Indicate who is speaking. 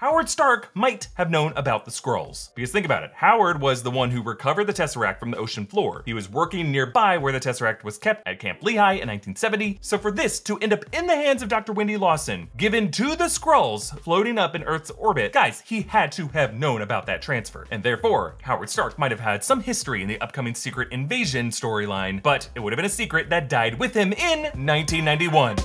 Speaker 1: Howard Stark might have known about the Skrulls. Because think about it, Howard was the one who recovered the Tesseract from the ocean floor. He was working nearby where the Tesseract was kept at Camp Lehigh in 1970. So for this to end up in the hands of Dr. Wendy Lawson, given to the Skrulls floating up in Earth's orbit, guys, he had to have known about that transfer. And therefore, Howard Stark might have had some history in the upcoming Secret Invasion storyline, but it would have been a secret that died with him in 1991.